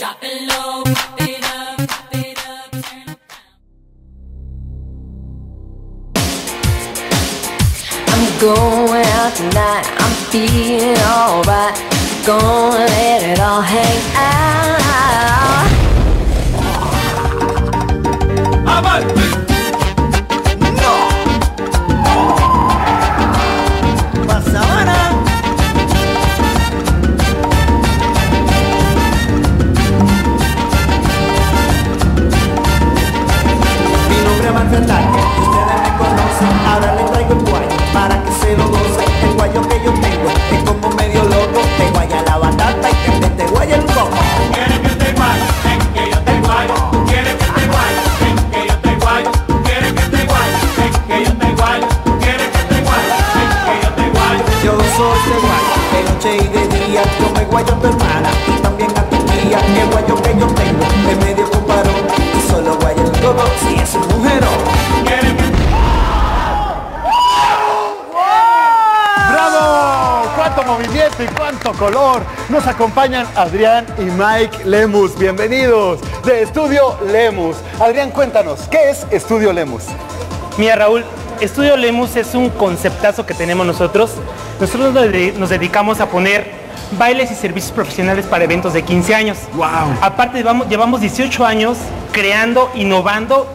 Drop it low, pop it up, pop it up, turn it I'm going out tonight. I'm feeling alright. Gonna let it all hang out. Mi Yo soy de guayo, de noche y de día, yo me guayo a tu hermana y también a tu tía. El guayo que yo tengo es medio comparón y solo guaya el coco si es un mujerón. ¡Cuánto movimiento y cuánto color! Nos acompañan Adrián y Mike Lemus. Bienvenidos de Estudio Lemus. Adrián, cuéntanos, ¿qué es Estudio Lemus? Mira Raúl, Estudio Lemus es un conceptazo que tenemos nosotros. Nosotros nos dedi- nos dedicamos a poner bailes y servicios profesionales para eventos de 15 años. Wow. Aparte llevamos, llevamos 18 años creando, innovando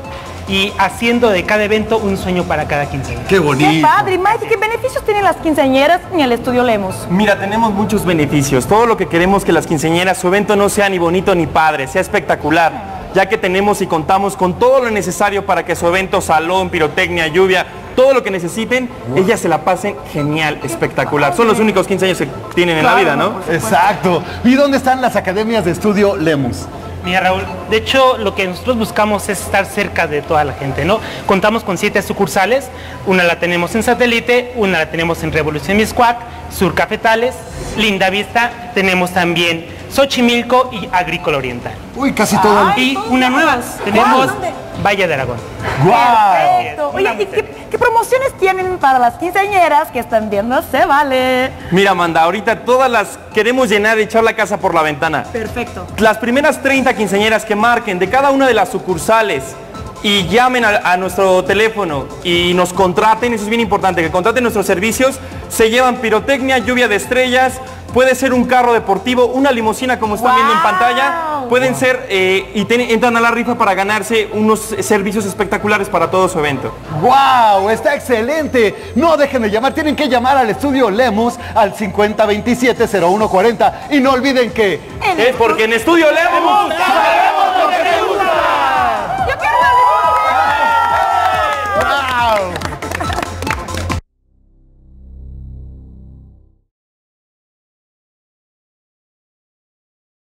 y haciendo de cada evento un sueño para cada quinceañera. ¡Qué Qué bonito! padre, Mike, ¿qué beneficios tienen las quinceañeras en el estudio Lemos? Mira, tenemos muchos beneficios. Todo lo que queremos que las quinceañeras, su evento no sea ni bonito ni padre, sea espectacular. Ya que tenemos y contamos con todo lo necesario para que su evento, salón, pirotecnia, lluvia, todo lo que necesiten, ellas se la pasen genial, espectacular. Son los únicos 15 años que tienen en la vida, ¿no? Exacto. ¿Y dónde están las academias de Estudio Lemus? Mira Raúl, de hecho lo que nosotros buscamos es estar cerca de toda la gente, ¿no? Contamos con siete sucursales, una la tenemos en Satélite, una la tenemos en Revolución Miscuac, Sur Cafetales, Linda Vista, tenemos también Xochimilco y Agrícola Oriental. Uy, casi todo el... Y una nueva, tenemos ¿Dónde? Valle de Aragón. ¡Guau! Perfecto. Oye, ¿y qué, qué promociones tienen para las quinceañeras que están viendo? Se vale. Mira, Amanda, ahorita todas las queremos llenar y echar la casa por la ventana. Perfecto. Las primeras 30 quinceañeras que marquen de cada una de las sucursales y llamen a, a nuestro teléfono y nos contraten, eso es bien importante, que contraten nuestros servicios, se llevan pirotecnia, lluvia de estrellas, puede ser un carro deportivo, una limusina como están viendo en pantalla, pueden ser eh, y ten- entran a la rifa para ganarse unos servicios espectaculares para todo su evento. ¡Wow! Está excelente. No dejen de llamar. Tienen que llamar al estudio Lemus al 5027-0140. Y no olviden que... Es porque en Estudio Leemos...